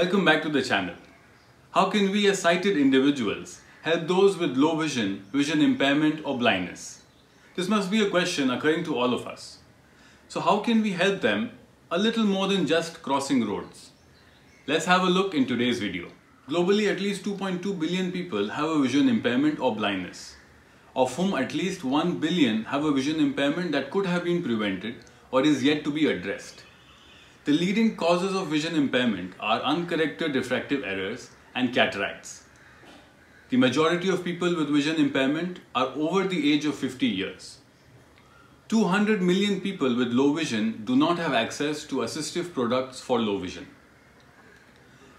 Welcome back to the channel. How can we as sighted individuals help those with low vision, vision impairment or blindness? This must be a question occurring to all of us. So how can we help them a little more than just crossing roads? Let's have a look in today's video. Globally, at least 2.2 billion people have a vision impairment or blindness, of whom at least 1 billion have a vision impairment that could have been prevented or is yet to be addressed. The leading causes of vision impairment are uncorrected refractive errors and cataracts. The majority of people with vision impairment are over the age of 50 years. 200 million people with low vision do not have access to assistive products for low vision.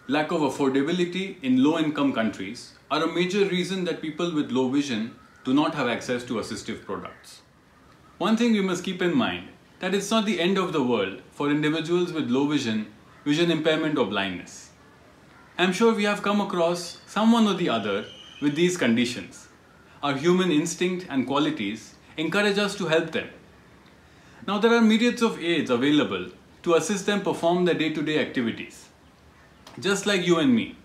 Lack of affordability in low income countries are a major reason that people with low vision do not have access to assistive products. One thing we must keep in mind that it's not the end of the world for individuals with low vision, vision impairment or blindness. I'm sure we have come across someone or the other with these conditions. Our human instinct and qualities encourage us to help them. Now there are myriads of aids available to assist them perform their day-to-day activities. Just like you and me.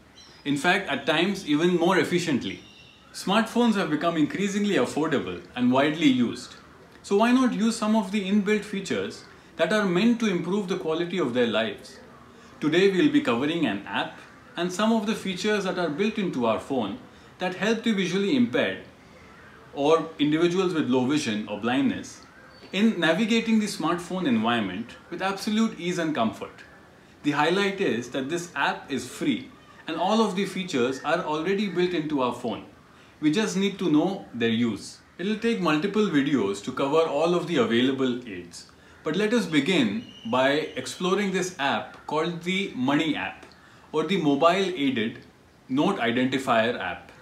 In fact, at times even more efficiently. Smartphones have become increasingly affordable and widely used. So why not use some of the inbuilt features that are meant to improve the quality of their lives? Today we'll be covering an app and some of the features that are built into our phone that help the visually impaired or individuals with low vision or blindness in navigating the smartphone environment with absolute ease and comfort. The highlight is that this app is free and all of the features are already built into our phone. We just need to know their use. It'll take multiple videos to cover all of the available aids. But let us begin by exploring this app called the MANI app or the mobile aided note identifier app.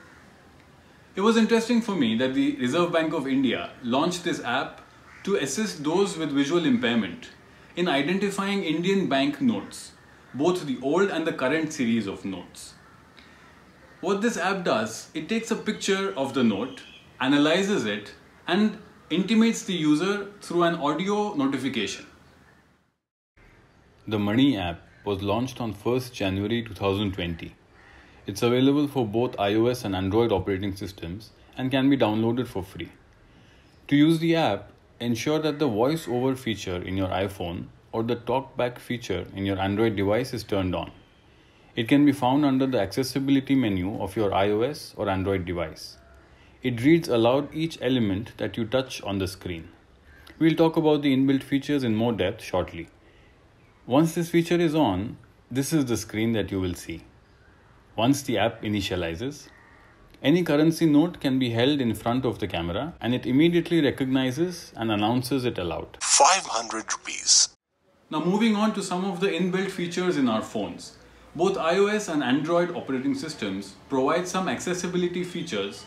It was interesting for me that the Reserve Bank of India launched this app to assist those with visual impairment in identifying Indian bank notes, both the old and the current series of notes. What this app does, it takes a picture of the note analyzes it and intimates the user through an audio notification. The MANI app was launched on 1st January 2020. It's available for both iOS and Android operating systems and can be downloaded for free. To use the app, ensure that the voice over feature in your iPhone or the talkback feature in your Android device is turned on. It can be found under the accessibility menu of your iOS or Android device. It reads aloud each element that you touch on the screen. We'll talk about the inbuilt features in more depth shortly. Once this feature is on, this is the screen that you will see. Once the app initializes, any currency note can be held in front of the camera and it immediately recognizes and announces it aloud. 500 rupees. Now moving on to some of the inbuilt features in our phones. Both iOS and Android operating systems provide some accessibility features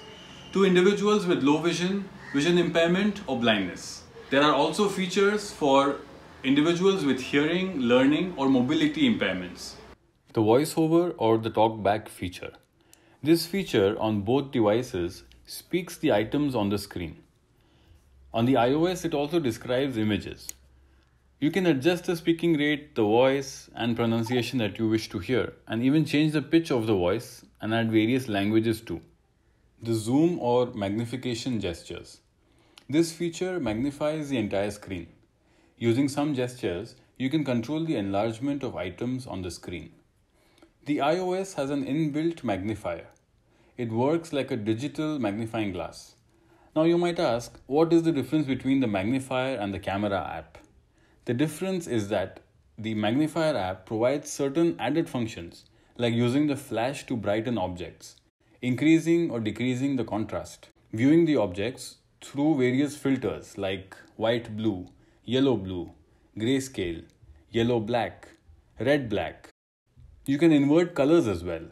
to individuals with low vision, vision impairment or blindness. There are also features for individuals with hearing, learning or mobility impairments. The voiceover or the talkback feature. This feature on both devices speaks the items on the screen. On the iOS, it also describes images. You can adjust the speaking rate, the voice, and pronunciation that you wish to hear, and even change the pitch of the voice and add various languages too. The zoom or magnification gestures. This feature magnifies the entire screen. Using some gestures, you can control the enlargement of items on the screen. The iOS has an inbuilt magnifier. It works like a digital magnifying glass. Now you might ask, what is the difference between the magnifier and the camera app? The difference is that the magnifier app provides certain added functions like using the flash to brighten objects increasing or decreasing the contrast, viewing the objects through various filters like white blue, yellow blue, grayscale, yellow black, red black. You can invert colors as well.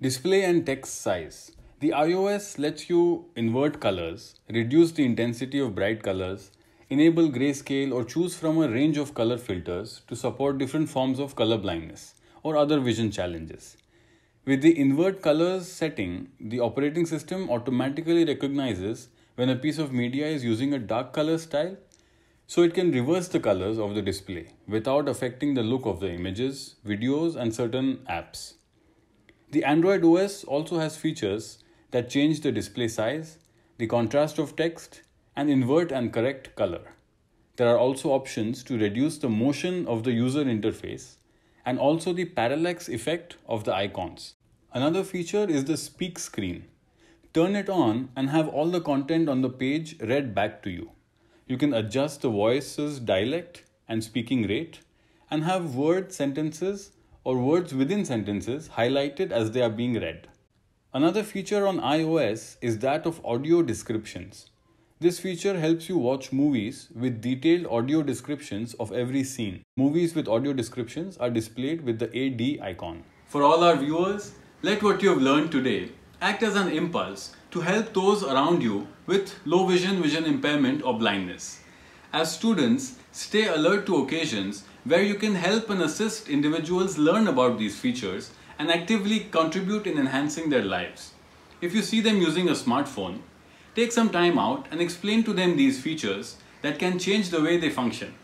Display and text size. The iOS lets you invert colors, reduce the intensity of bright colors, enable grayscale or choose from a range of color filters to support different forms of color blindness or other vision challenges. With the invert colors setting, the operating system automatically recognizes when a piece of media is using a dark color style, So it can reverse the colors of the display without affecting the look of the images, videos, and certain apps. The Android OS also has features that change the display size, the contrast of text, and invert and correct color. There are also options to reduce the motion of the user interface and also the parallax effect of the icons. Another feature is the speak screen. Turn it on and have all the content on the page read back to you. You can adjust the voice's dialect and speaking rate and have word sentences or words within sentences highlighted as they are being read. Another feature on iOS is that of audio descriptions. This feature helps you watch movies with detailed audio descriptions of every scene. Movies with audio descriptions are displayed with the AD icon. For all our viewers, let what you have learned today act as an impulse to help those around you with low vision, vision impairment or blindness. As students, stay alert to occasions where you can help and assist individuals learn about these features and actively contribute in enhancing their lives. If you see them using a smartphone, take some time out and explain to them these features that can change the way they function.